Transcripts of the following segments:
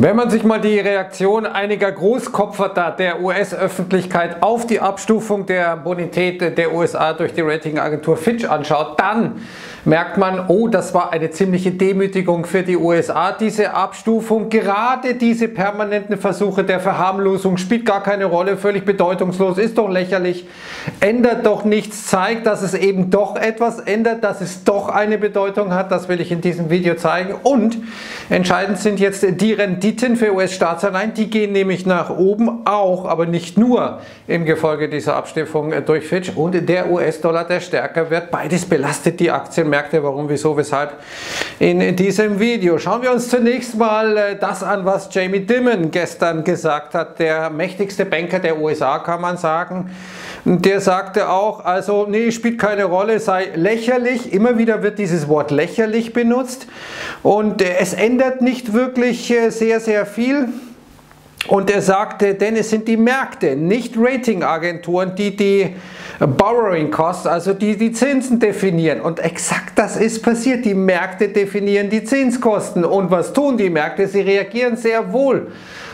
Wenn man sich mal die Reaktion einiger Großkopfer der US-Öffentlichkeit auf die Abstufung der Bonität der USA durch die Ratingagentur Fitch anschaut, dann merkt man, oh, das war eine ziemliche Demütigung für die USA, diese Abstufung. Gerade diese permanenten Versuche der Verharmlosung spielt gar keine Rolle, völlig bedeutungslos, ist doch lächerlich, ändert doch nichts, zeigt, dass es eben doch etwas ändert, dass es doch eine Bedeutung hat, das will ich in diesem Video zeigen. Und entscheidend sind jetzt die Renditen, für US-Staatsanleihen, die gehen nämlich nach oben, auch, aber nicht nur im Gefolge dieser Abstimmung durch Fitch. Und der US-Dollar, der stärker wird. Beides belastet die Aktienmärkte. Warum, wieso, weshalb in diesem Video. Schauen wir uns zunächst mal äh, das an, was Jamie Dimon gestern gesagt hat. Der mächtigste Banker der USA, kann man sagen. Der sagte auch, also nee, spielt keine Rolle, sei lächerlich. Immer wieder wird dieses Wort lächerlich benutzt und äh, es ändert nicht wirklich äh, sehr, sehr viel. Und er sagte, denn es sind die Märkte, nicht Ratingagenturen, die die Borrowing Costs, also die die Zinsen definieren. Und exakt das ist passiert. Die Märkte definieren die Zinskosten. Und was tun die Märkte? Sie reagieren sehr wohl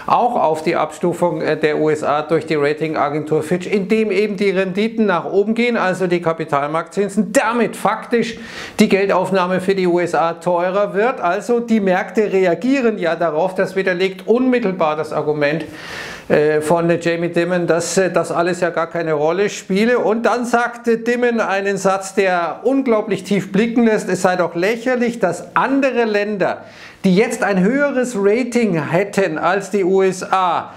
auch auf die Abstufung äh, der USA durch die Ratingagentur Fitch, indem eben die Renditen nach oben gehen, also die Kapitalmarktzinsen, damit faktisch die Geldaufnahme für die USA teurer wird. Also die Märkte reagieren ja darauf, das widerlegt unmittelbar das Argument, äh, von Jamie Dimon, dass äh, das alles ja gar keine Rolle spiele. Und dann sagte Dimon einen Satz, der unglaublich tief blicken lässt. Es sei doch lächerlich, dass andere Länder, die jetzt ein höheres Rating hätten als die USA,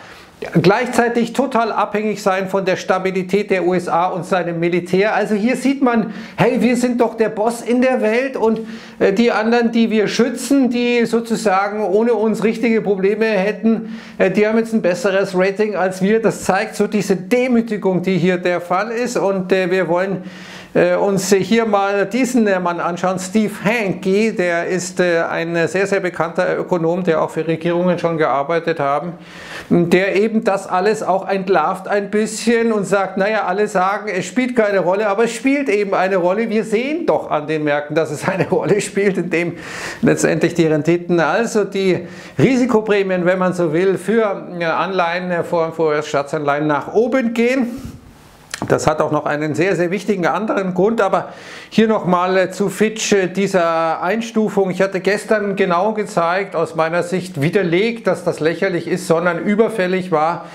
gleichzeitig total abhängig sein von der Stabilität der USA und seinem Militär. Also hier sieht man, hey, wir sind doch der Boss in der Welt und äh, die anderen, die wir schützen, die sozusagen ohne uns richtige Probleme hätten, äh, die haben jetzt ein besseres Rating als wir. Das zeigt so diese Demütigung, die hier der Fall ist und äh, wir wollen uns hier mal diesen äh, Mann anschauen, Steve Hanke, der ist äh, ein sehr, sehr bekannter Ökonom, der auch für Regierungen schon gearbeitet haben, der eben das alles auch entlarvt ein bisschen und sagt, naja, alle sagen, es spielt keine Rolle, aber es spielt eben eine Rolle. Wir sehen doch an den Märkten, dass es eine Rolle spielt, indem letztendlich die Renditen, also die Risikoprämien, wenn man so will, für Anleihen, vor, vor Staatsanleihen nach oben gehen. Das hat auch noch einen sehr, sehr wichtigen anderen Grund, aber hier nochmal äh, zu Fitch äh, dieser Einstufung. Ich hatte gestern genau gezeigt, aus meiner Sicht widerlegt, dass das lächerlich ist, sondern überfällig war.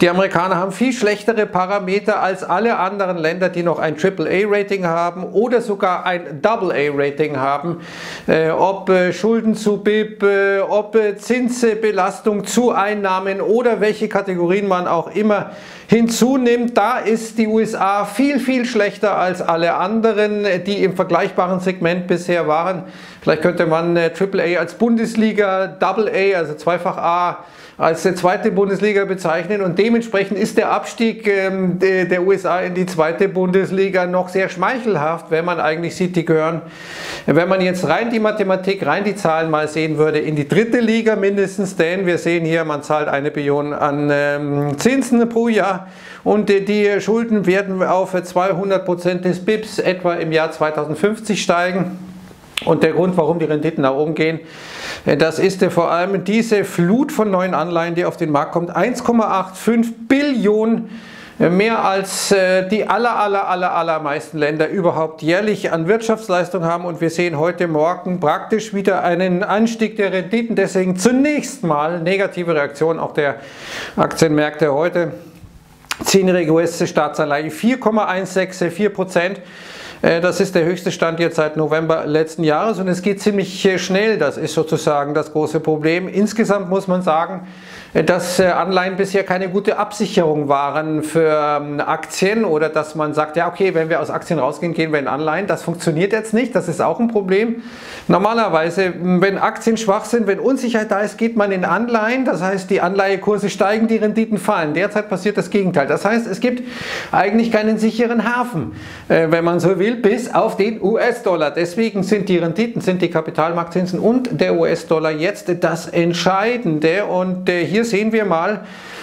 Die Amerikaner haben viel schlechtere Parameter als alle anderen Länder, die noch ein AAA-Rating haben oder sogar ein AA-Rating haben. Äh, ob äh, Schulden zu BIP, äh, ob äh, Zinsbelastung zu Einnahmen oder welche Kategorien man auch immer hinzunimmt, da ist die USA viel, viel schlechter als alle anderen, die im vergleichbaren Segment bisher waren. Vielleicht könnte man AAA äh, als Bundesliga, Double A, also zweifach A, als die zweite Bundesliga bezeichnen. Und dementsprechend ist der Abstieg ähm, der USA in die zweite Bundesliga noch sehr schmeichelhaft, wenn man eigentlich sieht, die gehören, wenn man jetzt rein die Mathematik, rein die Zahlen mal sehen würde, in die dritte Liga mindestens, denn wir sehen hier, man zahlt eine Billion an ähm, Zinsen pro Jahr. Und äh, die Schulden werden auf 200 Prozent des BIPs etwa im Jahr 2050 steigen. Und der Grund, warum die Renditen nach oben gehen, äh, das ist vor allem diese Flut von neuen Anleihen, die auf den Markt kommt. 1,85 Billionen äh, mehr als äh, die aller, aller, aller, allermeisten Länder überhaupt jährlich an Wirtschaftsleistung haben. Und wir sehen heute Morgen praktisch wieder einen Anstieg der Renditen. Deswegen zunächst mal negative Reaktion auch der Aktienmärkte heute. Zehnjährige US-Staatsanleihe 4,164 Prozent. Äh, das ist der höchste Stand jetzt seit November letzten Jahres und es geht ziemlich äh, schnell. Das ist sozusagen das große Problem. Insgesamt muss man sagen, dass äh, Anleihen bisher keine gute Absicherung waren für ähm, Aktien oder dass man sagt, ja okay, wenn wir aus Aktien rausgehen, gehen wir in Anleihen. Das funktioniert jetzt nicht, das ist auch ein Problem. Normalerweise, wenn Aktien schwach sind, wenn Unsicherheit da ist, geht man in Anleihen. Das heißt, die Anleihekurse steigen, die Renditen fallen. Derzeit passiert das Gegenteil. Das heißt, es gibt eigentlich keinen sicheren Hafen, äh, wenn man so will, bis auf den US-Dollar. Deswegen sind die Renditen, sind die Kapitalmarktzinsen und der US-Dollar jetzt das Entscheidende. Und äh, hier sehen wir mal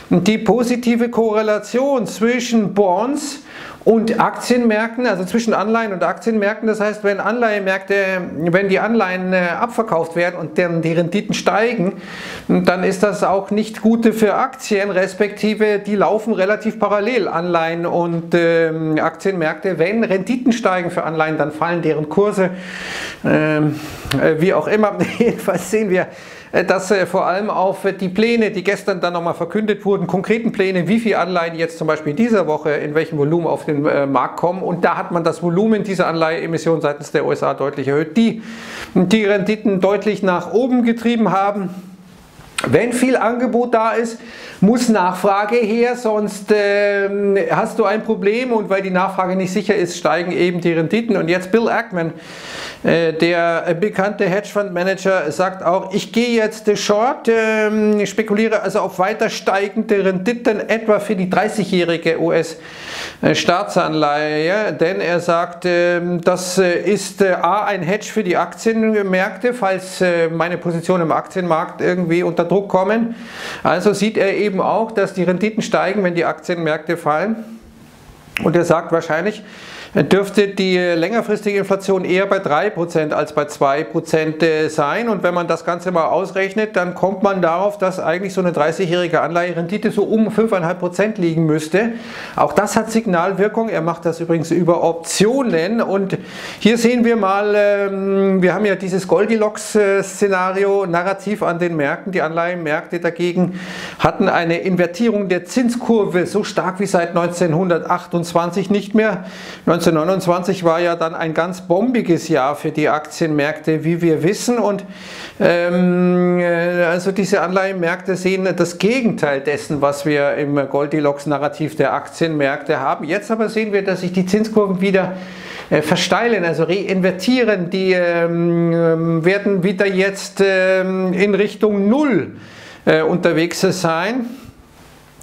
die positive Korrelation zwischen Bonds und Aktienmärkten, also zwischen Anleihen und Aktienmärkten. Das heißt, wenn Anleihenmärkte, wenn die Anleihen äh, abverkauft werden und deren, die Renditen steigen, dann ist das auch nicht gut für Aktien, respektive die laufen relativ parallel, Anleihen und äh, Aktienmärkte. Wenn Renditen steigen für Anleihen, dann fallen deren Kurse, ähm, äh, wie auch immer. Jedenfalls sehen wir, dass äh, vor allem auf äh, die Pläne, die gestern dann nochmal verkündet wurden, konkreten Pläne, wie viele Anleihen jetzt zum Beispiel in dieser Woche in welchem Volumen auf den Markt kommen. Und da hat man das Volumen dieser Anleiheemission seitens der USA deutlich erhöht, die die Renditen deutlich nach oben getrieben haben. Wenn viel Angebot da ist, muss Nachfrage her, sonst äh, hast du ein Problem und weil die Nachfrage nicht sicher ist, steigen eben die Renditen. Und jetzt Bill Ackman, äh, der bekannte Hedgefondsmanager, sagt auch, ich gehe jetzt short, äh, spekuliere also auf weiter steigende Renditen, etwa für die 30-jährige US-Staatsanleihe, denn er sagt, ähm, das äh, ist äh, A, ein Hedge für die Aktienmärkte, falls äh, meine Position im Aktienmarkt irgendwie unter Druck kommen. Also sieht er eben auch, dass die Renditen steigen, wenn die Aktienmärkte fallen. Und er sagt wahrscheinlich, dürfte die längerfristige Inflation eher bei 3% als bei 2% äh, sein. Und wenn man das Ganze mal ausrechnet, dann kommt man darauf, dass eigentlich so eine 30-jährige Anleiherendite so um 5,5% liegen müsste. Auch das hat Signalwirkung. Er macht das übrigens über Optionen. Und hier sehen wir mal, ähm, wir haben ja dieses Goldilocks-Szenario narrativ an den Märkten. Die Anleihenmärkte dagegen hatten eine Invertierung der Zinskurve so stark wie seit 1928 nicht mehr. 1929 war ja dann ein ganz bombiges Jahr für die Aktienmärkte, wie wir wissen. Und ähm, äh, also diese Anleihenmärkte sehen das Gegenteil dessen, was wir im Goldilocks-Narrativ der Aktienmärkte haben. Jetzt aber sehen wir, dass sich die Zinskurven wieder äh, versteilen, also reinvertieren. Die ähm, ähm werden wieder jetzt ähm, in Richtung Null äh, unterwegs sein.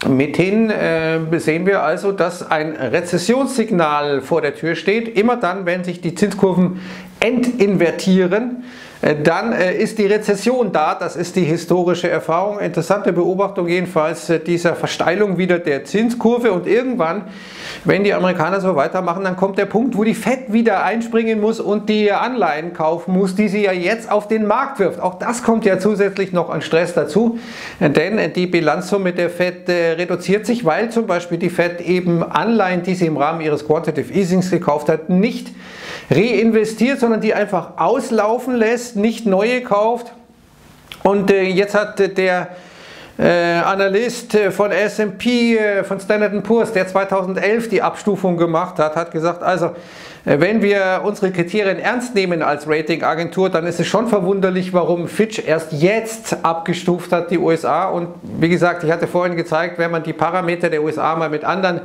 Mithin äh, sehen wir also, dass ein Rezessionssignal vor der Tür steht. Immer dann, wenn sich die Zinskurven entinvertieren, äh, dann äh, ist die Rezession da, das ist die historische Erfahrung. Interessante Beobachtung jedenfalls äh, dieser Versteilung wieder der Zinskurve und irgendwann, wenn die Amerikaner so weitermachen, dann kommt der Punkt, wo die Fed wieder einspringen muss und die Anleihen kaufen muss, die sie ja jetzt auf den Markt wirft. Auch das kommt ja zusätzlich noch an Stress dazu, denn die Bilanzsumme der Fed reduziert sich, weil zum Beispiel die Fed eben Anleihen, die sie im Rahmen ihres Quantitative Easings gekauft hat, nicht reinvestiert, sondern die einfach auslaufen lässt, nicht neue kauft. Und äh, jetzt hat äh, der äh, Analyst von S&P, von Standard Poor's, der 2011 die Abstufung gemacht hat, hat gesagt, also wenn wir unsere Kriterien ernst nehmen als Ratingagentur, dann ist es schon verwunderlich, warum Fitch erst jetzt abgestuft hat, die USA. Und wie gesagt, ich hatte vorhin gezeigt, wenn man die Parameter der USA mal mit anderen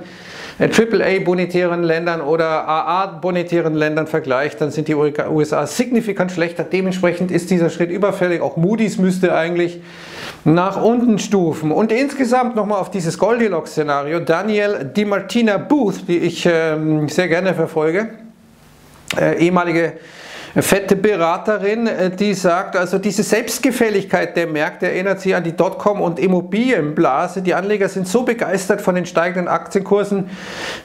AAA-bonitären Ländern oder AA-bonitären Ländern vergleicht, dann sind die USA signifikant schlechter. Dementsprechend ist dieser Schritt überfällig. Auch Moody's müsste eigentlich nach unten stufen. Und insgesamt nochmal auf dieses Goldilocks-Szenario. Daniel DiMartina Booth, die ich ähm, sehr gerne verfolge, äh, ehemalige fette Beraterin, äh, die sagt, also diese Selbstgefälligkeit der Märkte erinnert sie an die Dotcom- und Immobilienblase. Die Anleger sind so begeistert von den steigenden Aktienkursen,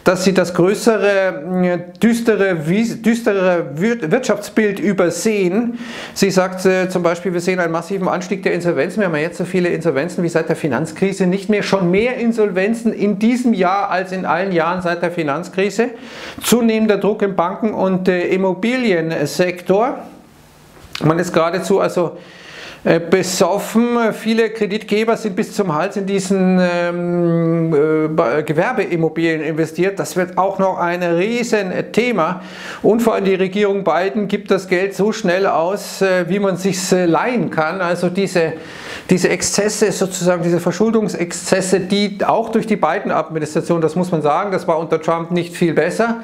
dass sie das größere, äh, düstere, düstere Wirtschaftsbild übersehen. Sie sagt äh, zum Beispiel, wir sehen einen massiven Anstieg der Insolvenzen. Wir haben ja jetzt so viele Insolvenzen wie seit der Finanzkrise. Nicht mehr schon mehr Insolvenzen in diesem Jahr als in allen Jahren seit der Finanzkrise. Zunehmender Druck im Banken- und Immobiliensektor. Sektor. Man ist geradezu also äh, besoffen. Viele Kreditgeber sind bis zum Hals in diesen ähm, äh, Gewerbeimmobilien investiert. Das wird auch noch ein Riesenthema. Und vor allem die Regierung Biden gibt das Geld so schnell aus, äh, wie man sich äh, leihen kann. Also diese, diese Exzesse, sozusagen diese Verschuldungsexzesse, die auch durch die Biden-Administration, das muss man sagen, das war unter Trump nicht viel besser.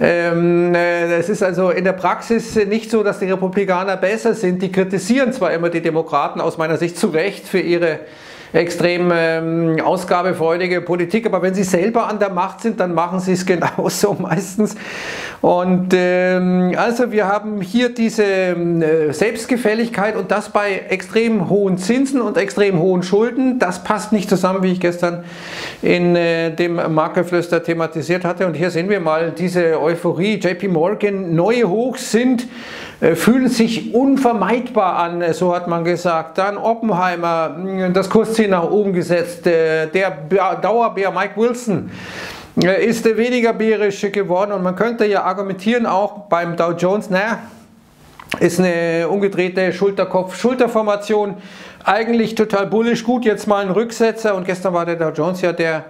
Ähm, äh, es ist also in der Praxis nicht so, dass die Republikaner besser sind. Die kritisieren zwar immer die Demokraten aus meiner Sicht zu Recht für ihre extrem ähm, ausgabefreudige Politik, aber wenn sie selber an der Macht sind, dann machen sie es genauso meistens. Und ähm, also wir haben hier diese äh, Selbstgefälligkeit und das bei extrem hohen Zinsen und extrem hohen Schulden. Das passt nicht zusammen, wie ich gestern in äh, dem Marktgeflüster thematisiert hatte. Und hier sehen wir mal diese Euphorie. JP Morgan, neue Hochs sind äh, fühlen sich unvermeidbar an, äh, so hat man gesagt. Dann Oppenheimer, das Kursziel nach oben gesetzt. Äh, der Dauerbär Mike Wilson ist weniger bärisch geworden und man könnte ja argumentieren auch beim Dow Jones, naja, ist eine umgedrehte Schulterkopf-Schulterformation. Eigentlich total bullisch, gut, jetzt mal ein Rücksetzer und gestern war der Dow Jones ja der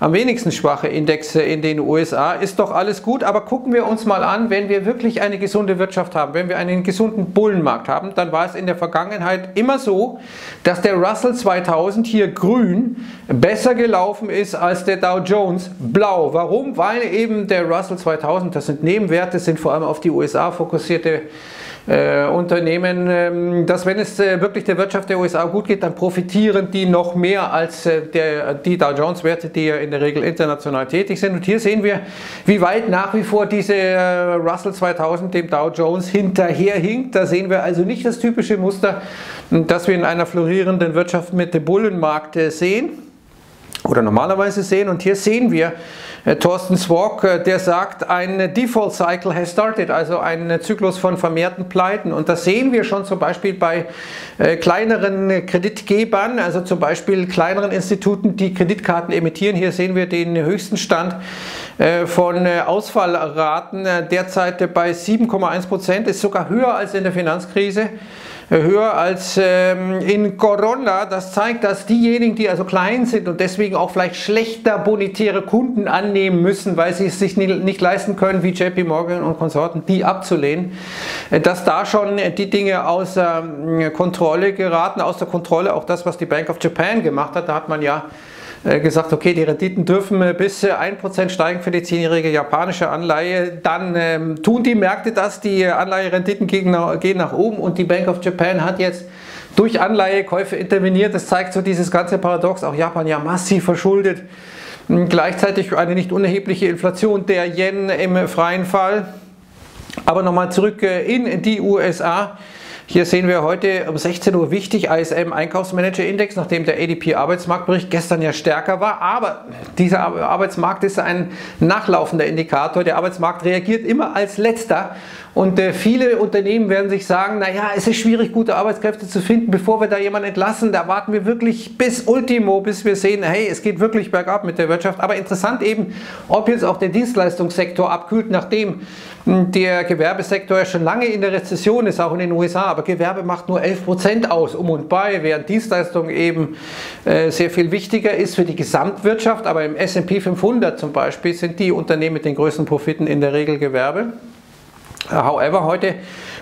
am wenigsten schwache Index in den USA. Ist doch alles gut, aber gucken wir uns mal an, wenn wir wirklich eine gesunde Wirtschaft haben, wenn wir einen gesunden Bullenmarkt haben, dann war es in der Vergangenheit immer so, dass der Russell 2000 hier grün besser gelaufen ist als der Dow Jones blau. Warum? Weil eben der Russell 2000, das sind Nebenwerte, sind vor allem auf die USA fokussierte äh, Unternehmen, ähm, dass wenn es äh, wirklich der Wirtschaft der USA gut geht, dann profitieren die noch mehr als äh, der, die Dow Jones Werte, die ja in der Regel international tätig sind. Und hier sehen wir, wie weit nach wie vor diese äh, Russell 2000 dem Dow Jones hinterherhinkt. Da sehen wir also nicht das typische Muster, das wir in einer florierenden Wirtschaft mit dem Bullenmarkt äh, sehen oder normalerweise sehen. Und hier sehen wir, äh, Thorsten Swalk, äh, der sagt, ein Default Cycle has started, also ein Zyklus von vermehrten Pleiten. Und das sehen wir schon zum Beispiel bei äh, kleineren Kreditgebern, also zum Beispiel kleineren Instituten, die Kreditkarten emittieren. Hier sehen wir den höchsten Stand von Ausfallraten derzeit bei 7,1 Prozent, ist sogar höher als in der Finanzkrise höher als ähm, in Corona. Das zeigt, dass diejenigen, die also klein sind und deswegen auch vielleicht schlechter bonitäre Kunden annehmen müssen, weil sie es sich nicht leisten können, wie JP Morgan und Konsorten, die abzulehnen, äh, dass da schon die Dinge außer äh, Kontrolle geraten, außer Kontrolle auch das, was die Bank of Japan gemacht hat. Da hat man ja äh, gesagt, okay, die Renditen dürfen äh, bis 1% äh, steigen für die 10-jährige japanische Anleihe. Dann ähm, tun die Märkte das, die Anleiherenditen gehen nach, gehen nach oben und die Bank of Japan hat jetzt durch Anleihekäufe interveniert. Das zeigt so dieses ganze Paradox, auch Japan ja massiv verschuldet. Hm, gleichzeitig eine nicht unerhebliche Inflation der Yen im freien Fall. Aber nochmal zurück in die USA. Hier sehen wir heute um 16 Uhr wichtig ISM Einkaufsmanager Index, nachdem der ADP Arbeitsmarktbericht gestern ja stärker war. Aber dieser Arbeitsmarkt ist ein nachlaufender Indikator. Der Arbeitsmarkt reagiert immer als letzter. Und äh, viele Unternehmen werden sich sagen, naja, es ist schwierig, gute Arbeitskräfte zu finden, bevor wir da jemanden entlassen. Da warten wir wirklich bis Ultimo, bis wir sehen, hey, es geht wirklich bergab mit der Wirtschaft. Aber interessant eben, ob jetzt auch der Dienstleistungssektor abkühlt, nachdem der Gewerbesektor ja schon lange in der Rezession ist, auch in den USA. Aber Gewerbe macht nur 11% aus, um und bei, während Dienstleistung eben äh, sehr viel wichtiger ist für die Gesamtwirtschaft. Aber im S&P 500 zum Beispiel sind die Unternehmen mit den größten Profiten in der Regel Gewerbe. However, heute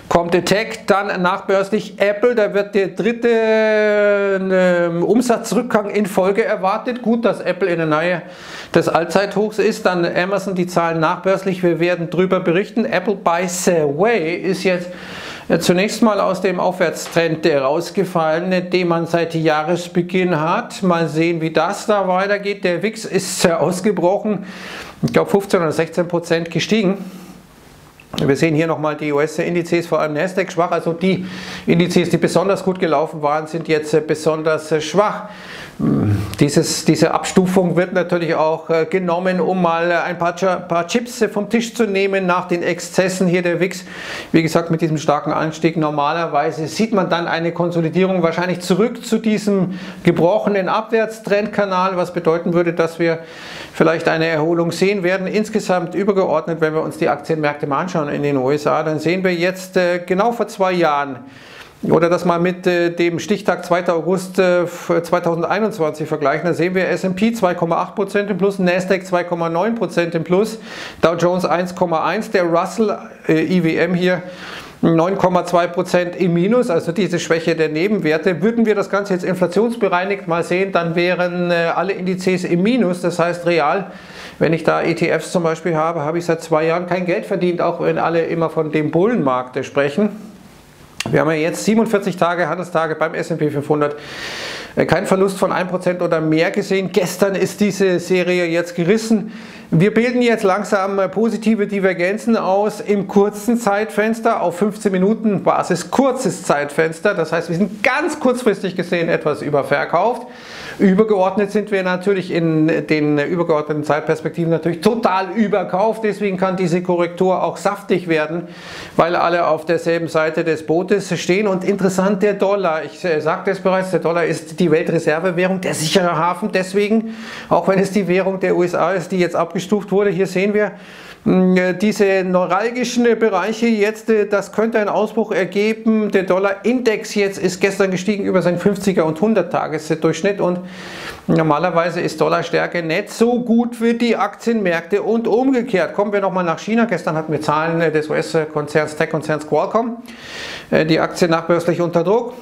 kommt der Tech, dann nachbörslich Apple, da wird der dritte äh, Umsatzrückgang in Folge erwartet. Gut, dass Apple in der Nähe des Allzeithochs ist. Dann Amazon, die Zahlen nachbörslich, wir werden darüber berichten. Apple, by the way, ist jetzt äh, zunächst mal aus dem Aufwärtstrend rausgefallen, den man seit Jahresbeginn hat. Mal sehen, wie das da weitergeht. Der WIX ist ausgebrochen, ich glaube 15 oder 16 Prozent gestiegen. Wir sehen hier nochmal die US-Indizes, vor allem Nasdaq schwach. Also die Indizes, die besonders gut gelaufen waren, sind jetzt äh, besonders äh, schwach. Dieses, diese Abstufung wird natürlich auch äh, genommen, um mal ein paar, paar Chips vom Tisch zu nehmen nach den Exzessen hier der WIX. Wie gesagt, mit diesem starken Anstieg normalerweise sieht man dann eine Konsolidierung wahrscheinlich zurück zu diesem gebrochenen Abwärtstrendkanal, was bedeuten würde, dass wir vielleicht eine Erholung sehen werden. Insgesamt übergeordnet, wenn wir uns die Aktienmärkte mal anschauen in den USA, dann sehen wir jetzt äh, genau vor zwei Jahren, oder das mal mit äh, dem Stichtag 2. August äh, 2021 vergleichen, da sehen wir S&P 2,8% im Plus, Nasdaq 2,9% im Plus, Dow Jones 1,1%, der Russell äh, IWM hier 9,2% im Minus, also diese Schwäche der Nebenwerte. Würden wir das Ganze jetzt inflationsbereinigt mal sehen, dann wären äh, alle Indizes im Minus, das heißt real. Wenn ich da ETFs zum Beispiel habe, habe ich seit zwei Jahren kein Geld verdient, auch wenn alle immer von dem Bullenmarkt sprechen. Wir haben ja jetzt 47 Tage, Handelstage beim S&P 500 kein Verlust von 1% oder mehr gesehen. Gestern ist diese Serie jetzt gerissen. Wir bilden jetzt langsam positive Divergenzen aus im kurzen Zeitfenster auf 15 Minuten Basis, kurzes Zeitfenster. Das heißt, wir sind ganz kurzfristig gesehen etwas überverkauft. Übergeordnet sind wir natürlich in den übergeordneten Zeitperspektiven natürlich total überkauft. Deswegen kann diese Korrektur auch saftig werden, weil alle auf derselben Seite des Bootes stehen. Und interessant, der Dollar, ich äh, sagte es bereits, der Dollar ist die Weltreservewährung, der sichere Hafen. Deswegen, auch wenn es die Währung der USA ist, die jetzt abgestuft wurde, hier sehen wir, diese neuralgischen Bereiche jetzt, äh, das könnte einen Ausbruch ergeben. Der Dollar-Index jetzt ist gestern gestiegen über seinen 50er und 100-Tages-Durchschnitt und normalerweise ist Dollarstärke nicht so gut für die Aktienmärkte und umgekehrt. Kommen wir nochmal nach China. Gestern hatten wir Zahlen äh, des US-Konzerns, Tech-Konzerns Qualcomm. Die Aktie nachbörslich unter Druck.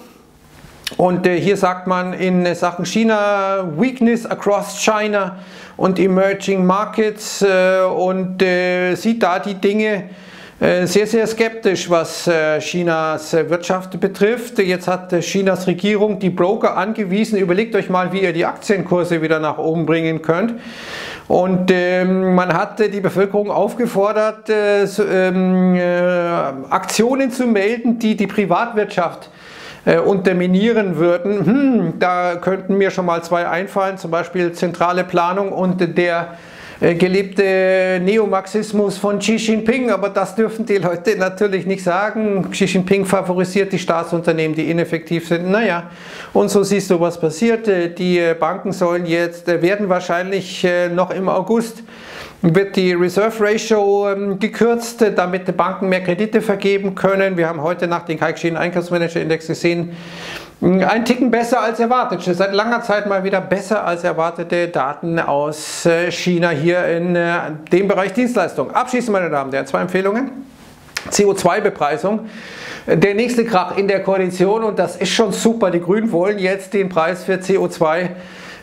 Und äh, hier sagt man in Sachen China, Weakness across China und Emerging Markets äh, und äh, sieht da die Dinge äh, sehr, sehr skeptisch, was äh, Chinas äh, Wirtschaft betrifft. Jetzt hat Chinas Regierung die Broker angewiesen, überlegt euch mal, wie ihr die Aktienkurse wieder nach oben bringen könnt. Und ähm, man hat die Bevölkerung aufgefordert, äh, ähm, äh, Aktionen zu melden, die die Privatwirtschaft äh, unterminieren würden, hm, da könnten mir schon mal zwei einfallen, zum Beispiel zentrale Planung und der äh, gelebte Neomarxismus von Xi Jinping, aber das dürfen die Leute natürlich nicht sagen. Xi Jinping favorisiert die Staatsunternehmen, die ineffektiv sind. Naja, und so siehst du, was passiert. Äh, die Banken sollen jetzt, werden wahrscheinlich noch im August wird die Reserve Ratio ähm, gekürzt, damit die Banken mehr Kredite vergeben können. Wir haben heute nach dem Kalkschienen Einkaufsmanager Index gesehen, ein Ticken besser als erwartet. Seit langer Zeit mal wieder besser als erwartete Daten aus äh, China hier in äh, dem Bereich Dienstleistung. Abschließend, meine Damen und Herren, zwei Empfehlungen. CO2-Bepreisung. Der nächste Krach in der Koalition und das ist schon super. Die Grünen wollen jetzt den Preis für CO2 äh,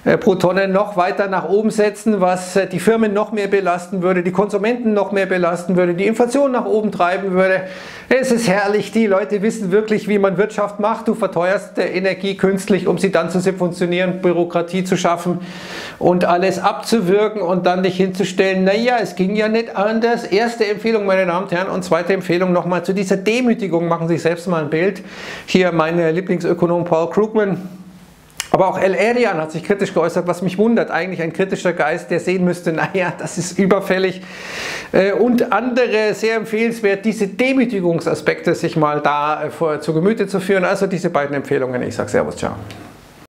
pro Tonne noch weiter nach oben setzen, was äh, die Firmen noch mehr belasten würde, die Konsumenten noch mehr belasten würde, die Inflation nach oben treiben würde. Es ist herrlich, die Leute wissen wirklich, wie man Wirtschaft macht. Du verteuerst Energie künstlich, um sie dann zu subventionieren, Bürokratie zu schaffen und alles abzuwirken und dann dich hinzustellen, naja, es ging ja nicht anders. Erste Empfehlung, meine Damen und Herren, und zweite Empfehlung nochmal zu dieser Demütigung, machen Sie sich selbst mal ein Bild. Hier mein Lieblingsökonom Paul Krugman, aber auch El Erian hat sich kritisch geäußert, was mich wundert. Eigentlich ein kritischer Geist, der sehen müsste, naja, das ist überfällig. Äh, und andere sehr empfehlenswert, diese Demütigungsaspekte sich mal da äh, zu Gemüte zu führen. Also diese beiden Empfehlungen. Ich sage Servus, ciao.